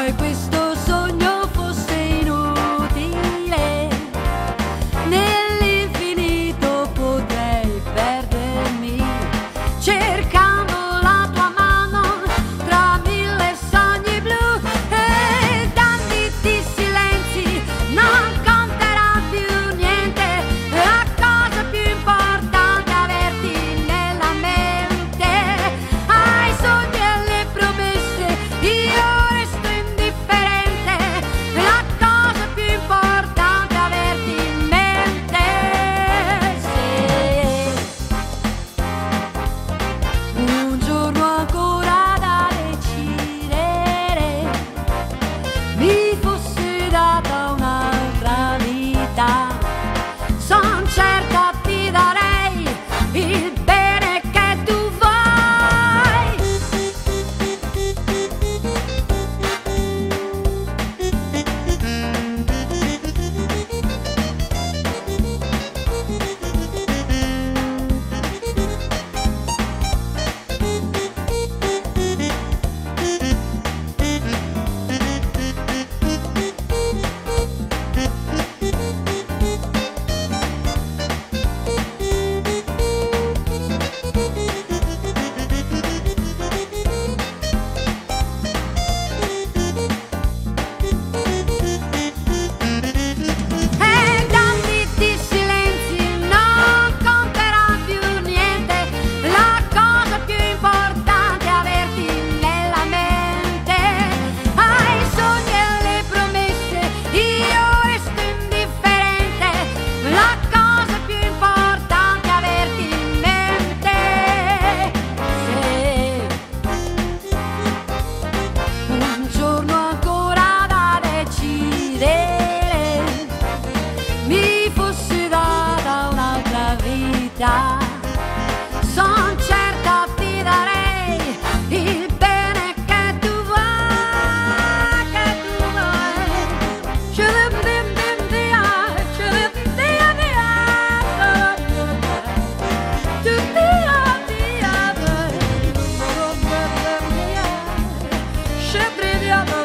poi questo ще придет.